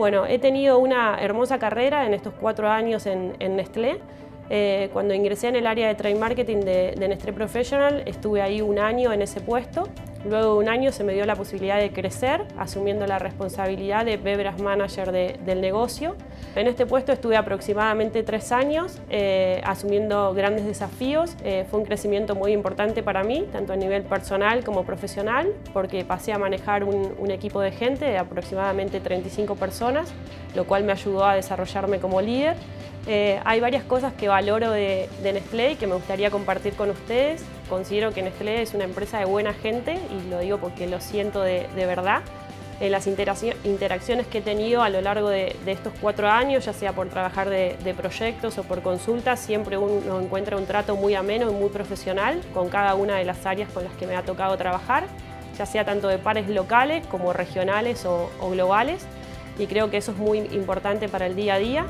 Bueno, he tenido una hermosa carrera en estos cuatro años en, Nestlé. Eh, cuando ingresé en el área de trade marketing de, de Nestlé Professional, estuve ahí un año en ese puesto. Luego de un año se me dio la posibilidad de crecer, asumiendo la responsabilidad de Beverage Manager del negocio. En este puesto estuve aproximadamente tres años, eh, asumiendo grandes desafíos. Eh, fue un crecimiento muy importante para mí, tanto a nivel personal como profesional, porque pasé a manejar un, equipo de gente de aproximadamente 35 personas, lo cual me ayudó a desarrollarme como líder. Eh, hay varias cosas que valoro de, de Nestlé y que me gustaría compartir con ustedes. Considero que Nestlé es una empresa de buena gente y lo digo porque lo siento de, verdad. En las interacciones que he tenido a lo largo de, estos cuatro años, ya sea por trabajar de, proyectos o por consultas, siempre uno encuentra un trato muy ameno y muy profesional con cada una de las áreas con las que me ha tocado trabajar, ya sea tanto de pares locales como regionales o globales. Y creo que eso es muy importante para el día a día.